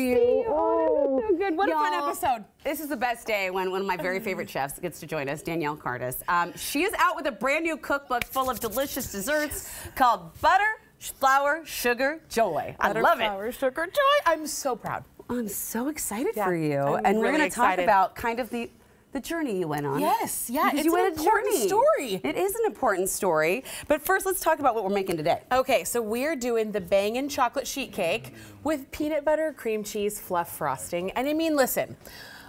you. Oh, so good. What a fun episode. This is the best day when one of my very favorite chefs gets to join us, Danielle Kartes. Um, she is out with a brand new cookbook full of delicious desserts called Butter, Flour, Sugar, Joy. I Butter, love flour, it. sugar, joy. I'm so proud. I'm so excited Yeah, for you. I'm and we're going to talk about kind of the the journey you went on. Yes, yeah, Because it's you an important story. It is an important story. But first, let's talk about what we're making today. Okay, so we're doing the bangin' chocolate sheet cake with peanut butter, cream cheese, fluff frosting. And I mean, listen,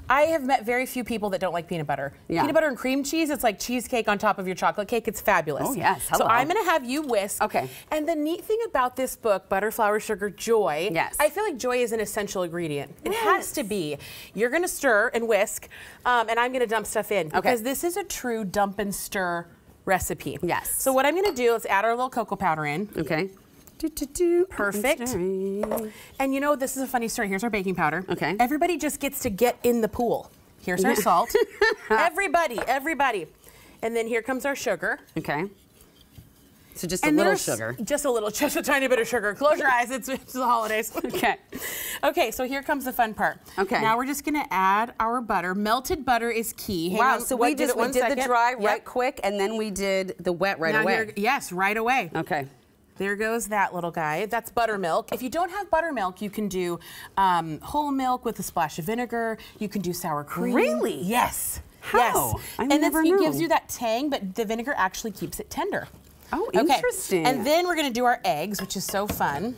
I have met very few people that don't like peanut butter. Yeah. Peanut butter and cream cheese, it's like cheesecake on top of your chocolate cake. It's fabulous. Oh, yes. So I'm gonna have you whisk. Okay. And the neat thing about this book, Butter, Flour, Sugar, Joy, Yes. I feel like joy is an essential ingredient. It Yes. has to be. You're gonna stir and whisk, um, and I'm gonna dump stuff in. Because this is a true dump and stir recipe. Yes. So what I'm gonna do is add our little cocoa powder in. Okay. Do, do, do. Perfect. And you know, this is a funny story. Here's our baking powder. Okay. Everybody just gets to get in the pool. Here's our salt. everybody, everybody. And then here comes our sugar. Okay. So just a little sugar. Just a little, just a tiny bit of sugar. Close your eyes. It's, it's the holidays. Okay. Okay, so here comes the fun part. Okay. Now we're just gonna add our butter. Melted butter is key. Hang Wow. on, So we just it we did the dry Yep. right quick, and then we did the wet right Now away. yes, right away. Okay. There goes that little guy. That's buttermilk. If you don't have buttermilk, you can do um, whole milk with a splash of vinegar. You can do sour cream. Really? Yes. How? Yes. I and never it gives you that tang, but the vinegar actually keeps it tender. Oh, Okay. interesting. And then we're gonna do our eggs, which is so fun.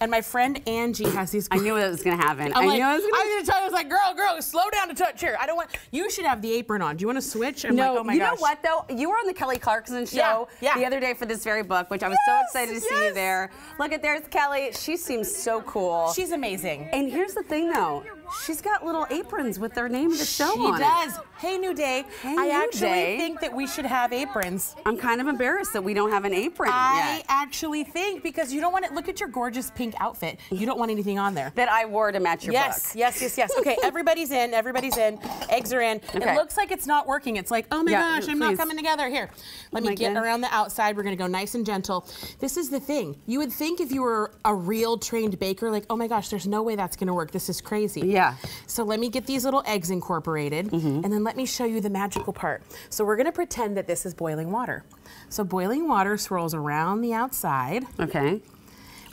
And my friend Angie has these. I knew it was going to happen. I'm I like, knew it was gonna. I was gonna tell you, I was like, girl, girl, slow down to touch here. I don't want. You should have the apron on. Do you want to switch? I'm No, like, oh my you gosh. know what though? You were on the Kelly Clarkson show Yeah, yeah. the other day for this very book, which I was so excited to see you there. Look at there's Kelly. She seems so cool. She's amazing. and here's the thing though, she's got little aprons with their name of the show She on it. does. Hey, New Day. Hey, I New actually Day. think that we should have aprons. I'm kind of embarrassed that we don't have an apron I yet. actually think because you don't want to look at your gorgeous pink outfit. You don't want anything on there. That I wore to match your Yes, book. yes, yes, yes. Okay, everybody's in. Everybody's in. Eggs are in. Okay. It looks like it's not working. It's like, oh my Yeah, gosh, I'm not coming together. Here, let Oh me get God. around the outside. We're gonna go nice and gentle. This is the thing. You would think if you were a real trained baker, like, oh my gosh, there's no way that's gonna work. This is crazy. Yeah. So let me get these little eggs incorporated, Mm-hmm. and then let me show you the magical part. So we're gonna pretend that this is boiling water. So boiling water swirls around the outside. Okay.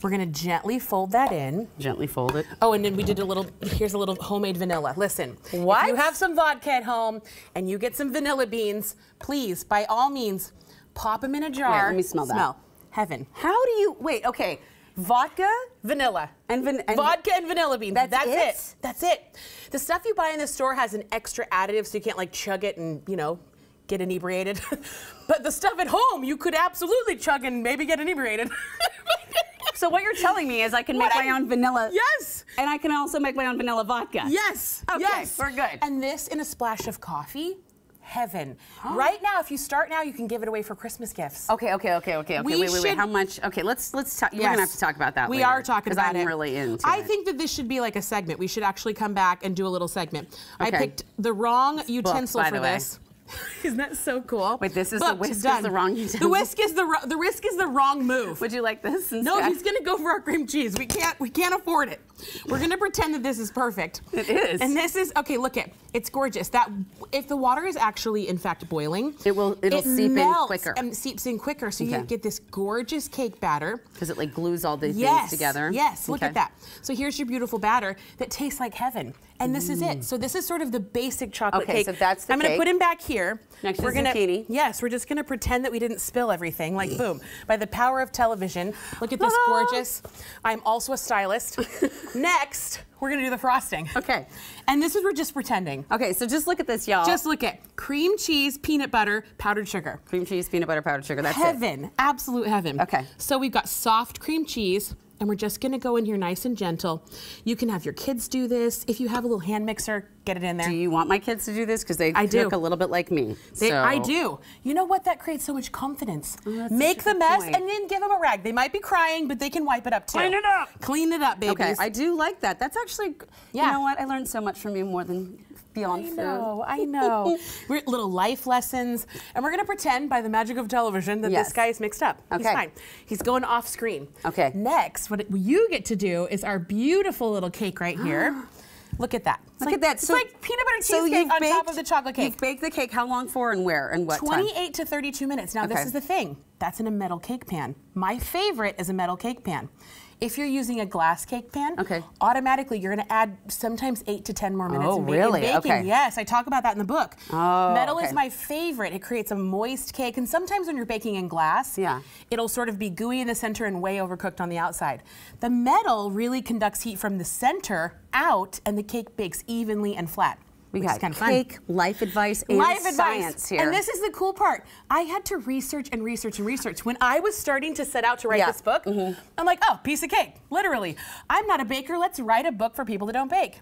We're gonna gently fold that in. Gently fold it. Oh, and then we did a little, here's a little homemade vanilla. Listen, What? if you have some vodka at home and you get some vanilla beans, please, by all means, pop them in a jar. let me smell that. Smell. Heaven. How do you wait? Okay, vodka Vanilla. and, van- and Vodka and vanilla beans. That's That's, it? it? That's it. The stuff you buy in the store has an extra additive so you can't like chug it and, you know, get inebriated. but the stuff at home, you could absolutely chug and maybe get inebriated. So what you're telling me is I can make What my I- own vanilla. yes. And I can also make my own vanilla vodka. Yes. Okay, yes. we're good. And this in a splash of coffee, heaven. right now, if you start now, you can give it away for Christmas gifts. Okay, okay, okay, okay, okay. We wait, wait, wait. should- How much? Okay, let's let's talk. We're gonna have to talk about that. We later, are talking about I'm it. really into I it. think that this should be like a segment. We should actually come back and do a little segment. I picked the wrong utensil by for this. Isn't that so cool? Wait, this is the Booked, whisk is the wrong utensil. The whisk is the the whisk is the wrong move. Would you like this? Instead? no, he's gonna go for our cream cheese. We can't we can't afford it. We're gonna pretend that this is perfect. It is. And this is okay. Look it. It's gorgeous. That if the water is actually in fact boiling, It will- it'll it seep in melts quicker. and seeps in quicker. So you Okay. get this gorgeous cake batter. because it like glues all the Yes. things together. Yes, look Okay. at that. So here's your beautiful batter that tastes like heaven. And this is it. So this is sort of the basic chocolate Mm. Okay, cake. so that's the I'm gonna put him back here. Next to we're the gonna, zucchini. Yes, we're just gonna pretend that we didn't spill everything. Like boom. By the power of television. Look at this gorgeous. I'm also a stylist. Next, we're gonna do the frosting. Okay. And this is we're just pretending. Okay, so just look at this, y'all. Just look at cream cheese, peanut butter, powdered sugar. cream cheese, peanut butter, powdered sugar. That's it. heaven, absolute heaven. Okay. So we've got soft cream cheese, and we're just gonna go in here nice and gentle. You can have your kids do this. If you have a little hand mixer, get it in there. Do you want my kids to do this? Because they I do. cook a little bit like me. They, so. I do. You know what? That creates so much confidence. Oh, that's Make the mess point. and then give them a rag. They might be crying, but they can wipe it up too. Clean it up. Clean it up, babies. Okay, I do like that. That's actually, Yeah. you know what? I learned so much from you more than beyond I food. know, I know. we're little life lessons, and we're gonna pretend by the magic of television that Yes. this guy is mixed up. Okay. He's fine. He's going off screen. Okay. Next, what you get to do is our beautiful little cake right here. Look at that. It's Look like- at that. It's like peanut butter cheesecake you've on top of the chocolate cake. You've baked the cake how long for and where and what time? 28 to 32 minutes. Now, this is the thing. That's in a metal cake pan. My favorite is a metal cake pan. If you're using a glass cake pan, Okay. automatically you're going to add sometimes 8 to 10 more minutes Oh, in ba- in really? baking. Okay. Yes, I talk about that in the book. Oh, metal okay. is my favorite. It creates a moist cake, and sometimes when you're baking in glass, Yeah. it'll sort of be gooey in the center and way overcooked on the outside. The metal really conducts heat from the center out, and the cake bakes evenly and flat. We got kind of fun cake, life advice, and life science advice. here. And this is the cool part. I had to research and research and research. When I was starting to set out to write Yeah. this book, mm-hmm. I'm like, oh, piece of cake, literally. I'm not a baker. Let's write a book for people that don't bake.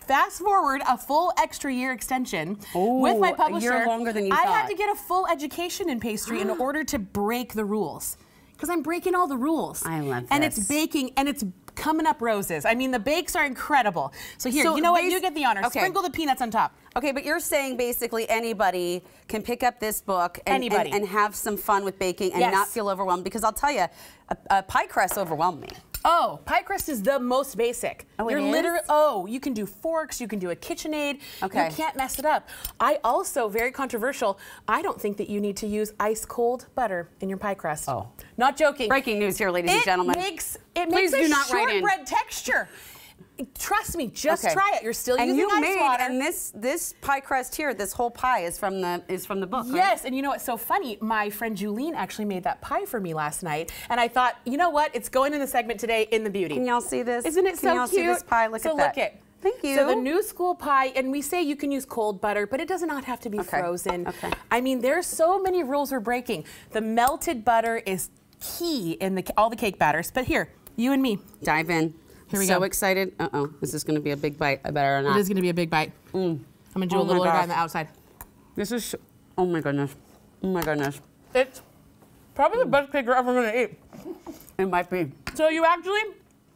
Fast forward a full extra year extension with my Ooh, a publisher. year longer than you I had to get a full education in pastry in order to break the rules. Because I'm breaking all the rules. I love this. And it's baking and it's coming up roses. I mean, the bakes are incredible. So here, So you know what? You get the honor. okay. Sprinkle the peanuts on top. Okay, but you're saying basically anybody can pick up this book and, and- and, have some fun with baking and Yes. not feel overwhelmed. Because I'll tell you, a, a pie crust overwhelmed me. Oh, pie crust is the most basic. Oh, You're literally oh, you can do forks, you can do a KitchenAid. Okay. You can't mess it up. I also very controversial. I don't think that you need to use ice cold butter in your pie crust. Oh. Not joking. Breaking news here, ladies and It gentlemen. Makes it Please makes a do not write in. shortbread texture. Trust me, just Okay. try it. You're still and using you ice made water. and this this pie crust here, this whole pie is from the is from the book. right? Yes, and you know what's so funny? My friend Julene actually made that pie for me last night, and I thought, you know what? It's going in the segment today in the beauty. Can y'all see this? Isn't it Can so y'all see this pie? Look so at that. So look it. Thank you. So the new school pie, and we say you can use cold butter, but it does not have to be Okay. frozen. Okay. I mean, there's so many rules we're breaking. The melted butter is key in the all the cake batters. But here, you and me. Dive in. Here we so go. excited. Uh oh. This is this going to be a big bite? I better or not. It is going to be a big bite. I'm going to do Oh a little guy gosh. on the outside. This is. Oh my goodness. Oh my goodness. It's probably the best cake you're ever going to eat. It might be. So you actually,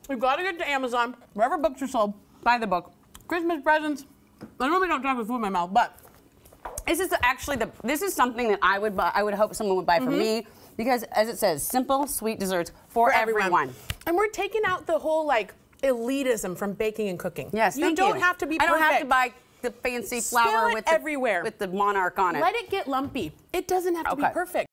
you've got to get to Amazon, wherever books are sold. Buy the book. Christmas presents. I normally don't talk with food in my mouth, but This is actually the. This is something that I would buy. I would hope someone would buy for me because, as it says, simple, sweet desserts for, everyone. And we're taking out the whole like elitism from baking and cooking. Yes, you don't you. have to be. I don't have to buy the fancy flour it with the, everywhere. with the monarch on it. Let it get lumpy. It doesn't have to Okay. be perfect.